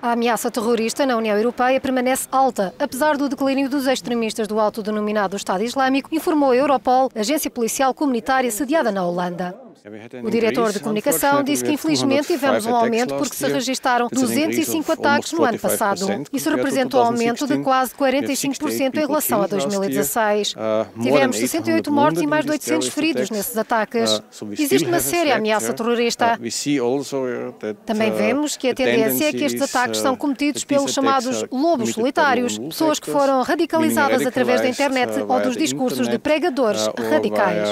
A ameaça terrorista na União Europeia permanece alta, apesar do declínio dos extremistas do autodenominado Estado Islâmico, informou a Europol, agência policial comunitária sediada na Holanda. O diretor de comunicação disse que infelizmente tivemos um aumento porque se registaram 205 ataques no ano passado. Isso representa um aumento de quase 45% em relação a 2016. Tivemos 68 mortos e mais de 800 feridos nesses ataques. Existe uma séria ameaça terrorista. Também vemos que a tendência é que estes ataques são cometidos pelos chamados lobos solitários, pessoas que foram radicalizadas através da internet ou dos discursos de pregadores radicais.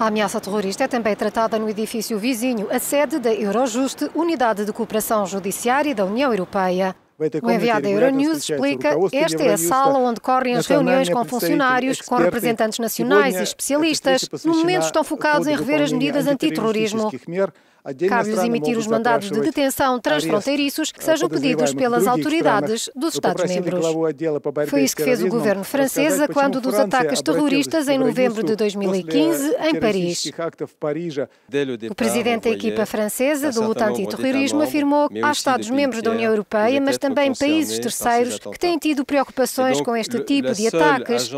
A ameaça terrorista é também tratada no edifício vizinho, a sede da Eurojust, Unidade de Cooperação Judiciária da União Europeia. O enviado da Euronews explica esta é a sala onde correm as reuniões com funcionários, com representantes nacionais e especialistas. No momento estão focados em rever as medidas antiterrorismo. Cabe-lhes emitir os mandados de detenção transfronteiriços que sejam pedidos pelas autoridades dos Estados-membros. Foi isso que fez o governo francês quando dos ataques terroristas em novembro de 2015 em Paris. O presidente da equipa francesa de luta antiterrorismo afirmou que há Estados-membros da União Europeia, mas também países terceiros que têm tido preocupações com este tipo de ataques.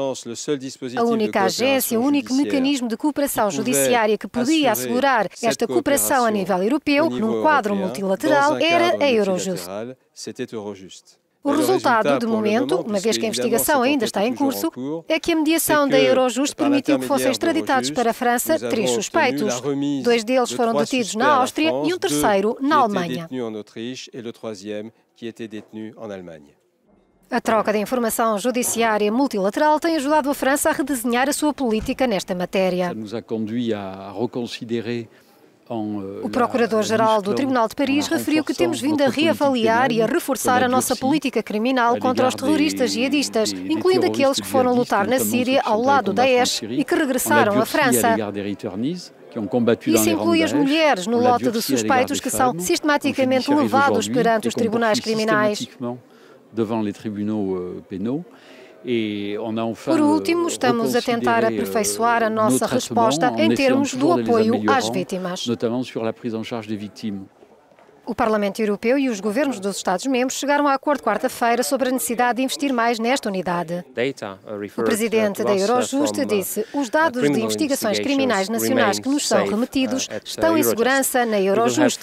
A única agência, o único mecanismo de cooperação judiciária que podia assegurar esta cooperação nível europeu, num quadro multilateral, era a Eurojust. O resultado, de momento, uma vez que a investigação ainda está em curso, é que a mediação da Eurojust permitiu que fossem extraditados para a França três suspeitos. Dois deles foram detidos na Áustria e um terceiro na Alemanha. A troca de informação judiciária multilateral tem ajudado a França a redesenhar a sua política nesta matéria. O Procurador-Geral do Tribunal de Paris referiu que temos vindo a reavaliar e a reforçar a nossa política criminal contra os terroristas jihadistas, incluindo aqueles que foram lutar na Síria ao lado da Daesh e que regressaram à França. Isso inclui as mulheres no lote de suspeitos que são sistematicamente levados perante os tribunais criminais. Por último, estamos a tentar aperfeiçoar a nossa resposta em termos do apoio às vítimas. O Parlamento Europeu e os governos dos Estados-membros chegaram a acordo quarta-feira sobre a necessidade de investir mais nesta unidade. Uh, o presidente da uh, Eurojust uh, disse os dados de investigações criminais nacionais que nos são remetidos estão em segurança na Eurojust.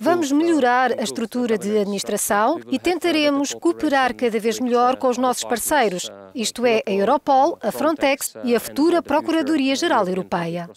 Vamos melhorar a estrutura de administração e tentaremos cooperar cada vez melhor com os nossos parceiros, isto é, a Europol, a Frontex e a futura Procuradoria-Geral Europeia.